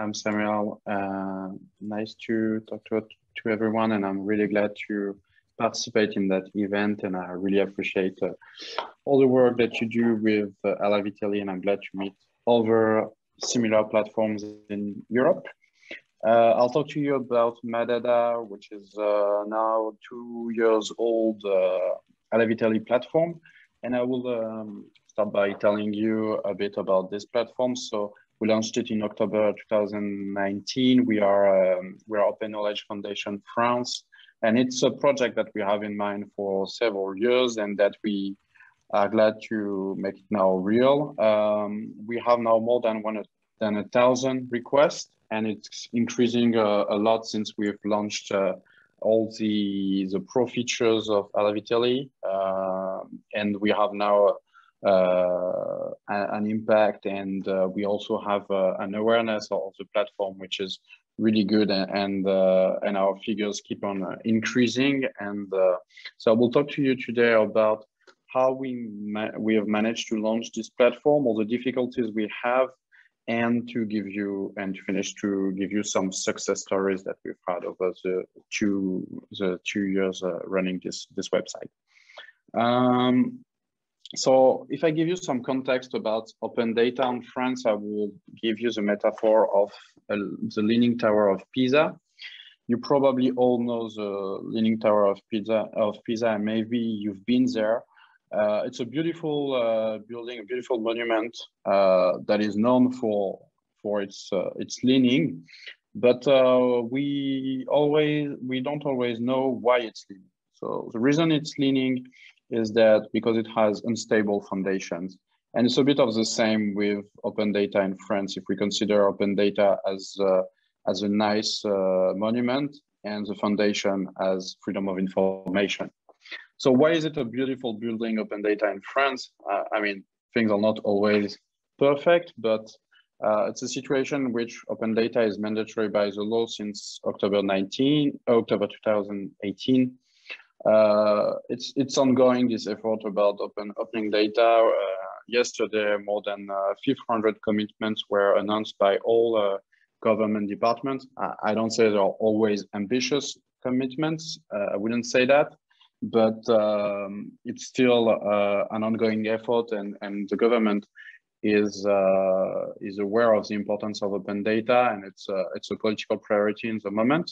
I'm Samuel. Uh, nice to talk to, to everyone, and I'm really glad to participate in that event. And I really appreciate uh, all the work that you do with uh, Vitelli, and I'm glad to meet other similar platforms in Europe. Uh, I'll talk to you about MaDada, which is uh, now two years old uh, Alaveteli platform. And I will um, start by telling you a bit about this platform. So we launched it in October 2019. We are um, we are Open Knowledge Foundation France, and it's a project that we have in mind for several years, and that we are glad to make it now real. Um, we have now more than one than a thousand requests, and it's increasing uh, a lot since we've launched. Uh, all the the pro features of Alaveteli, uh, and we have now uh, an impact. And uh, we also have uh, an awareness of the platform which is really good. And and, and our figures keep on increasing. And so I will talk to you today about how we we have managed to launch this platform all the difficulties we have and to give you and to finish to give you some success stories that we've had over the two the two years uh, running this this website. Um, so if I give you some context about open data in France, I will give you the metaphor of uh, the Leaning Tower of Pisa. You probably all know the Leaning Tower of Pisa, of Pisa maybe you've been there. Uh, it's a beautiful uh, building, a beautiful monument uh, that is known for, for its, uh, its leaning, but uh, we always, we don't always know why it's leaning. So the reason it's leaning is that because it has unstable foundations. And it's a bit of the same with open data in France. If we consider open data as, uh, as a nice uh, monument and the foundation as freedom of information. So why is it a beautiful building, open data in France? Uh, I mean, things are not always perfect, but uh, it's a situation which open data is mandatory by the law since October 19, October 2018. Uh, it's it's ongoing this effort about open opening data. Uh, yesterday, more than uh, 500 commitments were announced by all uh, government departments. I, I, don't say they're always ambitious commitments. Uh, I wouldn't say that, but um, it's still an ongoing effort, and and the government is is aware of the importance of open data, and it's it's a political priority in the moment.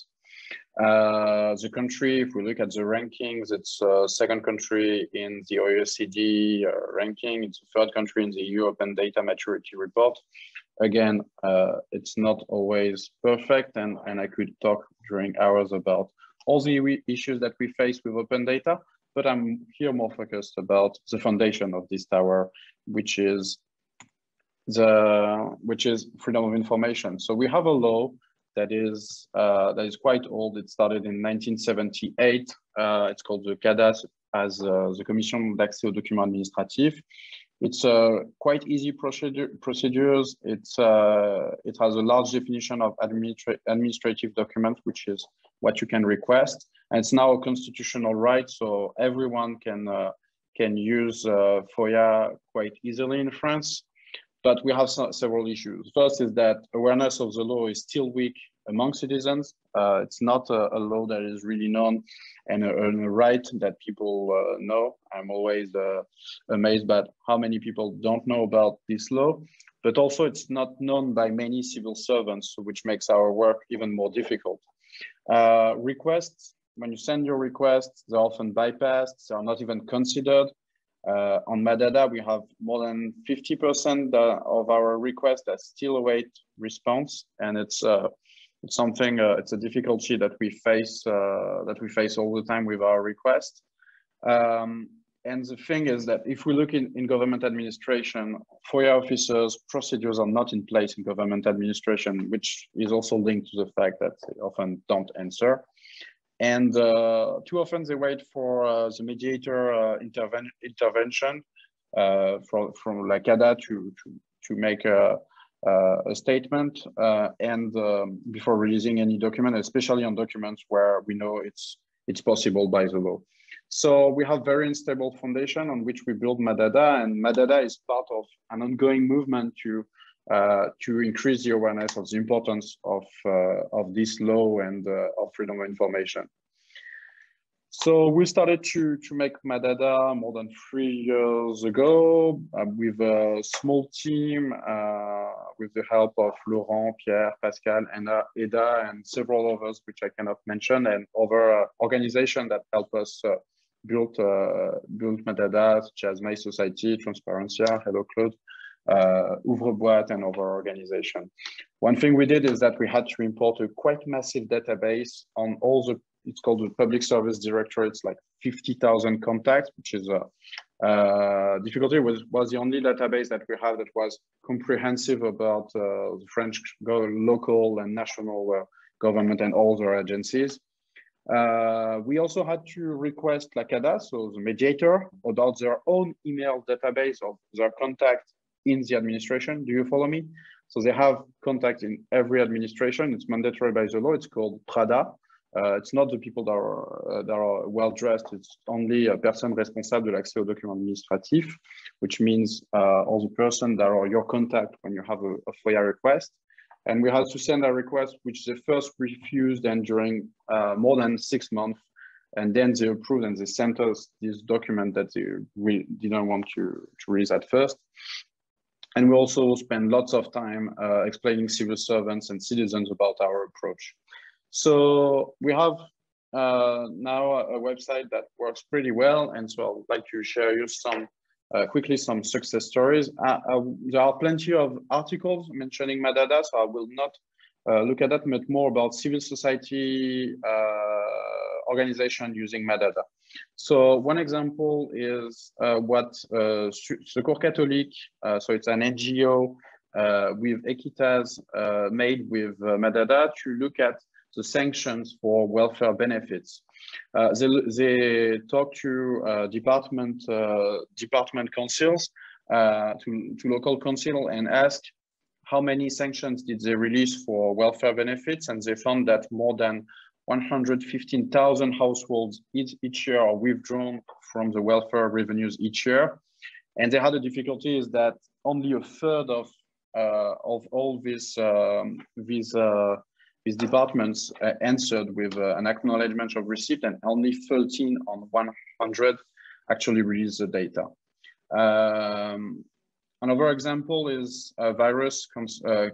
Uh, the country, if we look at the rankings, it's uh, second country in the OECD uh, ranking. It's the third country in the EU Open Data Maturity Report. Again, uh, it's not always perfect, and, and I could talk during hours about all the issues that we face with open data, but I'm here more focused about the foundation of this tower, which is the which is freedom of information. So we have a law that is uh, that is quite old. It started in 1978. Uh, it's called the CADAS as uh, the Commission d'accès aux documents administratifs. It's a quite easy procedure, procedures. It's uh, it has a large definition of administra administrative document, which is what you can request, and it's now a constitutional right, so everyone can uh, can use uh, FOIA quite easily in France but we have several issues. First is that awareness of the law is still weak among citizens. Uh, it's not a, a, law that is really known and a, and a right that people uh, know. I'm always uh, amazed by how many people don't know about this law, but also it's not known by many civil servants, which makes our work even more difficult. Uh, requests, when you send your requests, they're often bypassed, they're not even considered. Uh, on MaDada, we have more than 50% uh, of our requests that still await response, and it's uh, it's something uh, it's a difficulty that we face uh, that we face all the time with our requests. Um, and the thing is that if we look in, in government administration, FOIA officers procedures are not in place in government administration, which is also linked to the fact that they often don't answer. And uh, too often they wait for uh, the mediator uh, interven intervention from, from la CADA to, to, to make a, a statement and um, before releasing any document, especially on documents where we know it's, it's possible by the law. So we have very unstable foundation on which we build MaDada and MaDada is part of an ongoing movement to uh, to increase the awareness of the importance of, uh, of this law and uh, of freedom of information. So we started to, to make MaDada more than three years ago uh, with a small team, uh, with the help of Laurent, Pierre, Pascal, and Eda, and several others, which I cannot mention, and other uh, organizations that help us build, build MaDada, such as mySociety, Transparencia, Hello Cloud, uh, Ouvre and other organizations. One thing we did is that we had to import a quite massive database on all the it's called the public service directory. It's like 50,000 contacts, which is a uh, difficulty was, was the only database that we have that was comprehensive about uh, the French local and national uh, government and all their agencies. Uh, we also had to request la CADA, so the mediator, about their own email database of their contact in the administration. Do you follow me? So they have contact in every administration. It's mandatory by the law. It's called PRADA. Uh, it's not the people that are, uh, that are well dressed, it's only a person responsable de l'accès aux documents administratifs, which means uh, all the person that are your contact when you have a, a FOIA request. And we had to send a request, which they first refused and during uh, more than six months. And then they approved and they sent us this document that they we didn't want to, to release at first. And we also spend lots of time uh, explaining civil servants and citizens about our approach. So we have uh, now a website that works pretty well. And so I'd like to share you some uh, quickly some success stories. Uh, uh there are plenty of articles mentioning MaDada, so I will not look at that, more about civil society uh, organization using MaDada. So one example is what Secours Catholique, so it's an NGO with AequitaZ made with MaDada to look at the sanctions for welfare benefits. Uh, they, they talk to uh, department uh, department councils, uh, to, to local council and ask how many sanctions did they release for welfare benefits, and they found that more than 115,000 households each, each year are withdrawn from the welfare revenues each year. And they had a difficulty is that only a third of uh, of all these um, these uh, these departments uh, answered with uh, an acknowledgement of receipt and only 13 on 100 actually released the data. Um, another example is a virus, uh,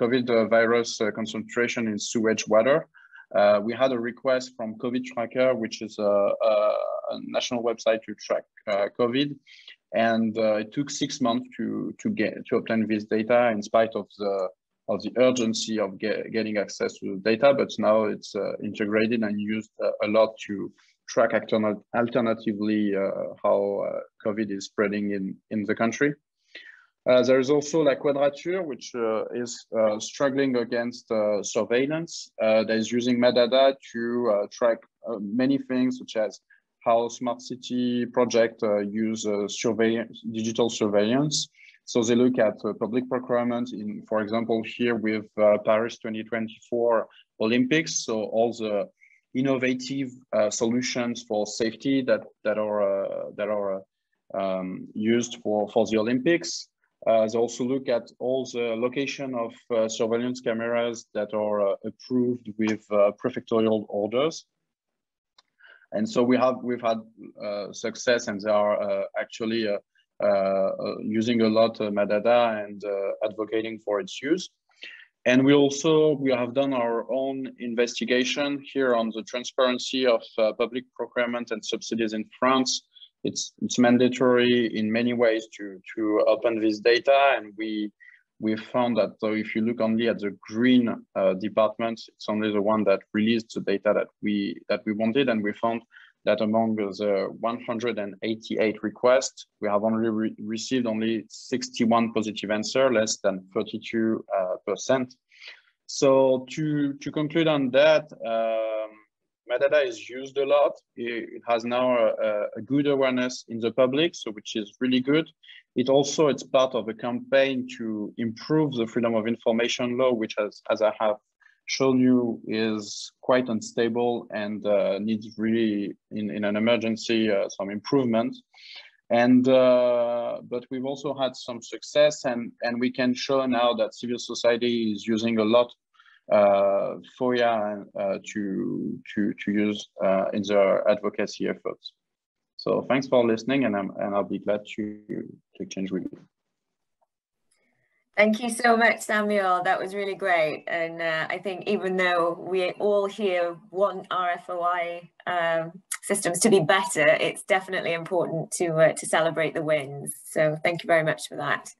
COVID virus uh, concentration in sewage water. Uh, we had a request from CovidTracker, which is a, a, national website to track uh, COVID, and it took six months to to get to obtain this data in spite of the of the urgency of get, getting access to the data, but now it's uh, integrated and used uh, a lot to track alternatively uh, how uh, COVID is spreading in, in the country. Uh, there is also La Quadrature, which uh, is struggling against surveillance that is using MaDada to track many things, such as how Smart City project use surveillance, digital surveillance so they look at uh, public procurement in, for example, here with uh, Paris 2024 Olympics. So all the innovative uh, solutions for safety that that are uh, that are uh, um, used for for the Olympics. Uh, they also look at all the location of surveillance cameras that are approved with prefectorial orders. And so we have we've had success, and they are actually uh, uh, using a lot of MaDada and uh, advocating for its use. And we also, we have done our own investigation here on the transparency of uh, public procurement and subsidies in France. It's, it's mandatory in many ways to, to open this data. And we, we found that so if you look only at the green uh, department, it's only the one that released the data that we, that we wanted. And we found that among the 188 requests, we have only re received only 61 positive answer, less than 32 uh, percent. So to, to conclude on that, um, MaDada is used a lot. It, has now a, a, good awareness in the public, so which is really good. It also, it's part of a campaign to improve the freedom of information law, which has, as I have shown you is quite unstable and uh, needs really, in, in an emergency, uh, some improvement. And uh, but we've also had some success, and and we can show now that civil society is using a lot uh, FOIA uh, to to to use uh, in their advocacy efforts. So thanks for listening, and I'm and I'll be glad to to exchange with you. Thank you so much, Samuel. That was really great. And uh, I think even though we all here want RFOI um, systems to be better, it's definitely important to uh, to celebrate the wins. So thank you very much for that.